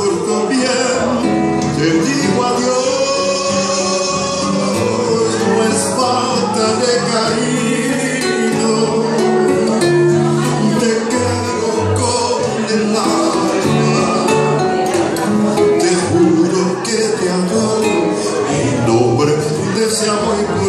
amor y por tu bien. Te digo adiós, no es falta de cariño. Te quiero con el alma. Te juro que te adoro en nombre de ese amor y por tu